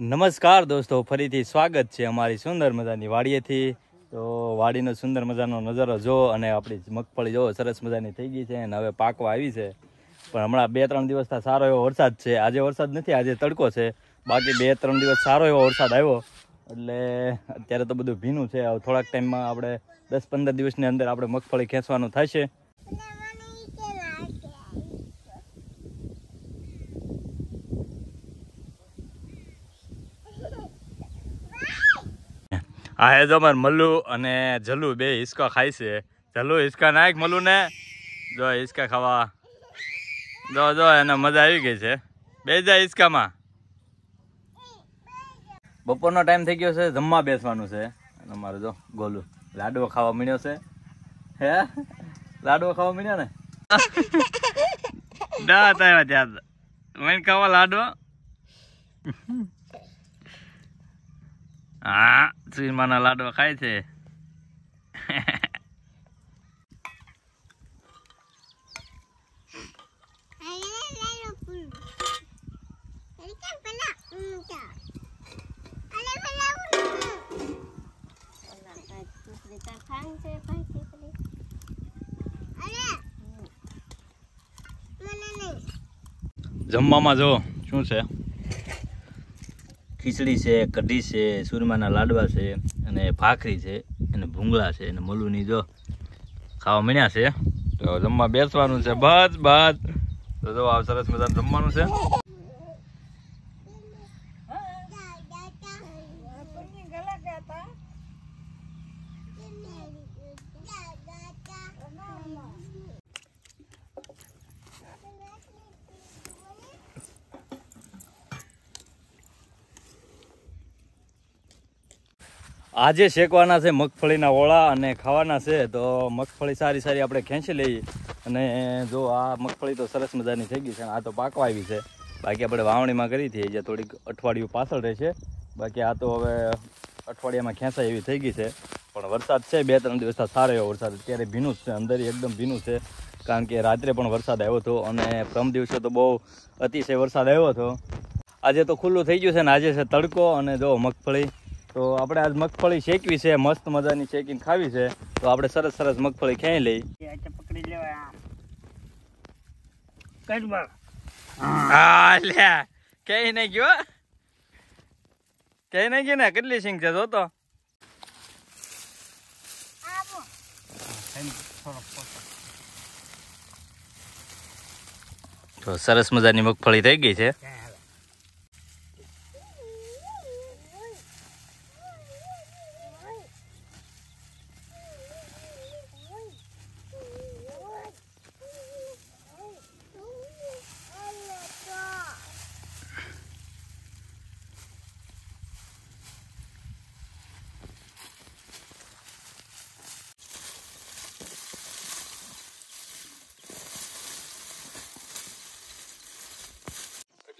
નમસ્કાર દોસ્તો, ફરીથી સ્વાગત છે અમારી સુંદર મજાની વાડીએથી. તો વાડીનો સુંદર મજાનો નજારો જો અને આપણી મગફળી જો સરસ મજાની થઈ ગઈ છે અને હવે પાકવા આવી છે. પણ હમણાં બે ત્રણ દિવસથી સારો એવો વરસાદ છે. આજે વરસાદ નથી, આજે તડકો છે. બાકી બે ત્રણ દિવસ સારો એવો વરસાદ આવ્યો. એટલે અત્યારે તો બધું ભીનું છે. હવે થોડાક ટાઈમમાં આપણે દસ પંદર દિવસની અંદર આપણે મગફળી ખેંચવાનું થશે. આ હે જો મારે મલ્લુ અને જલ્લુ બે હિસકા ખાય છે. જલ્લુ હિસકા નાખ મલ્લુ ને જો હિસકા ખાવા. જો જો એને મજા આવી ગઈ છે. બે જા હિસકામાં. બપોરનો ટાઈમ થઈ ગયો છે જમવા બેસવાનું છે. અને અમારે જો ગોલું લાડવો ખાવા મળ્યો છે. હે? લાડવો ખાવા મળ્યો ને? ડા આવ્યા ત્યાં. મને ખાવા લાડવો. હા શ્રીમાના લાડવા ખાય છે. જમવામાં જો શું છે? ખીચડી છે, કઢી છે, સુરમાના લાડવા છે, અને ભાખરી છે, અને ભૂંગળા છે, અને મલુની જો ખાવા મળ્યા છે. તો જમવા બેસવાનું છે, બસ બસ. તો જો, આ સરસ મજાનું જમવાનું છે. આજે શેકવાના છે મગફળીના ઓળા અને ખાવાના છે, તો મગફળી સારી સારી આપણે ખેંચી લઈએ. અને જો આ મગફળી તો સરસ મજાની થઈ ગઈ છે આ તો પાકવા આવી છે. બાકી આપણે વાવણીમાં કરી હતી જે થોડીક અઠવાડિયું પાછળ રહેશે. બાકી આ તો હવે અઠવાડિયામાં ખેંચાય એવી થઈ ગઈ છે. પણ વરસાદ છે, બે ત્રણ દિવસ સારો એવો વરસાદ. અત્યારે ભીનું છે અંદર એકદમ ભીનું છે. કારણ કે રાત્રે પણ વરસાદ આવ્યો હતો અને પ્રમ દિવસે તો બહુ અતિશય વરસાદ આવ્યો હતો. આજે તો ખુલ્લું થઈ ગયું છે ને, આજે છે તડકો અને જો મગફળી તો આપણે આજ મગફળી શેકવી છે મસ્ત મજાની શેકીને ખાવી છે. તો આપણે સરસ સરસ મગફળી ખાઈ લઈ? પકડી લેવાય કઈ ગયો? કઈ નહીં ગયો ને? કેટલી સિંગ છે જોતો. તો સરસ મજાની મગફળી થઈ ગઈ છે.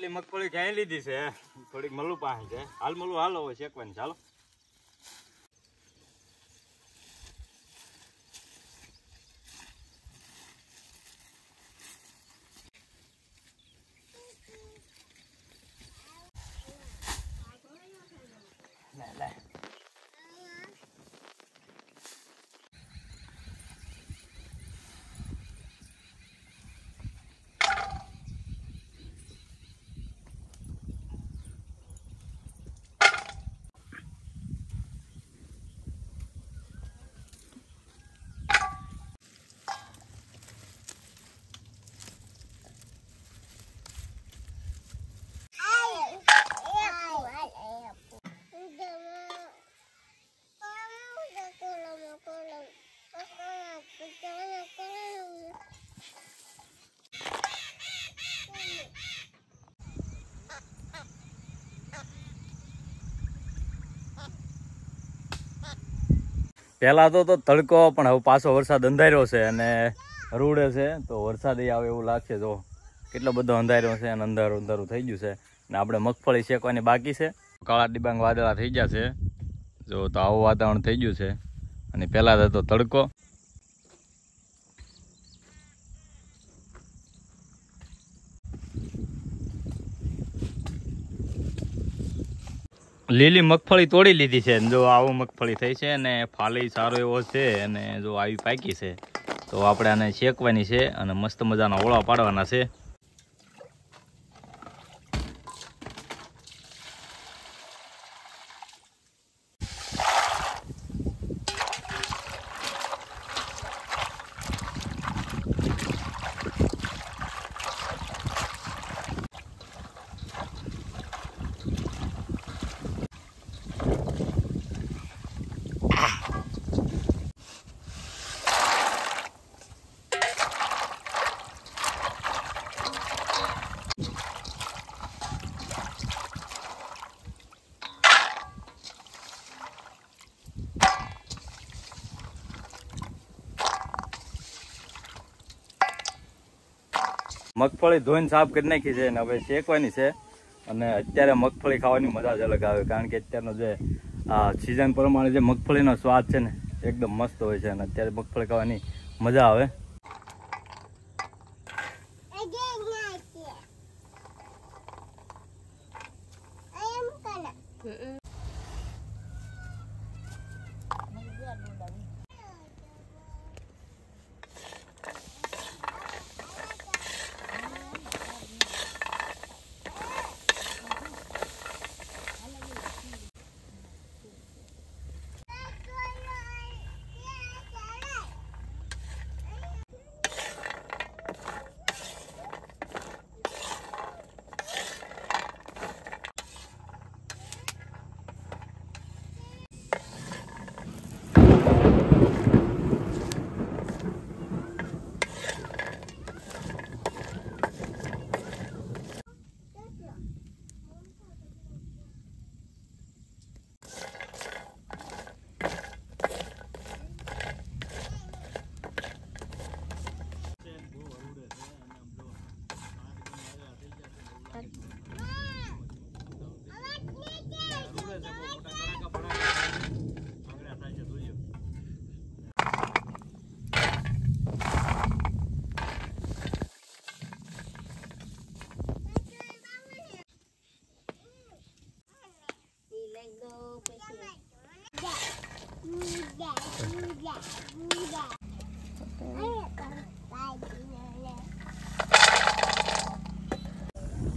એટલી મગફળી ક્યાંય લીધી છે. થોડીક મલું પાસે છે. હાલ મલું હાલો, હવે શેકવાની ચાલો પહેલા તો તો તડકો, પણ હવે પાછો વરસાદ અંધાર્યો છે અને રૂડે છે, તો વરસાદ આવે એવું લાગશે. જો કેટલો બધો અંધાર્યો છે અને અંધારું અંધારું થઈ ગયું છે. અને આપણે મગફળી શેકવાની બાકી છે. કાળા ડિબાંગ વાદળા થઈ ગયા છે. જો તો આવું વાતાવરણ થઈ ગયું છે. અને પહેલાં તો તડકો. લીલી મગફળી તોડી લીધી છે. જો આવો મગફળી થઈ છે અને ફાલી સારો એવો છે અને જો આવી પાકી છે, તો આપણે આને શેકવાની છે અને મસ્ત મજાના ઓળા પાડવાના છે. મગફળી ધોઈને સાફ કરી નાખી છે અને હવે શેકવાની છે. અને અત્યારે મગફળી ખાવાની મજા જ અલગ આવે કારણ કે અત્યારનો જે આ સિઝન પ્રમાણે જે મગફળીનો સ્વાદ છે ને એકદમ મસ્ત હોય છે અને અત્યારે મગફળી ખાવાની મજા આવે.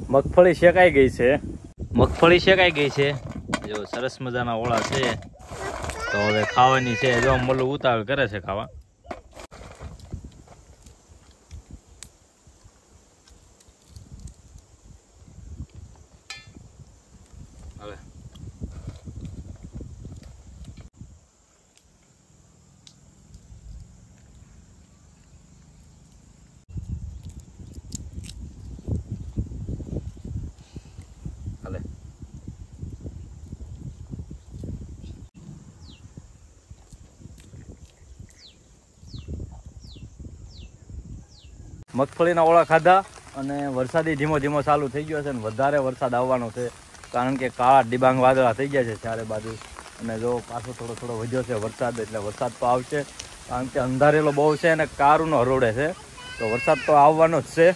મગફળી શેકાઈ ગઈ છે. મગફળી શેકાઈ ગઈ છે. જો સરસ મજાના ઓળા છે. તો હવે ખાવાની છે. જો મલ્લુ ઉતાવળ કરે છે ખાવા. મગફળીના ઓળા ખાધા અને વરસાદી ધીમો ધીમો ચાલુ થઈ ગયો છે અને વધારે વરસાદ આવવાનો છે. કારણ કે કાળા ડિબાંગ વાદળા થઈ ગયા છે ચારે બાજુ. અને જો પાછો થોડો થોડો વધ્યો છે વરસાદ, એટલે વરસાદ તો આવશે. કારણ કે અંધારેલો બહુ છે અને કારુનો હરોડે છે. તો વરસાદ તો આવવાનો જ છે.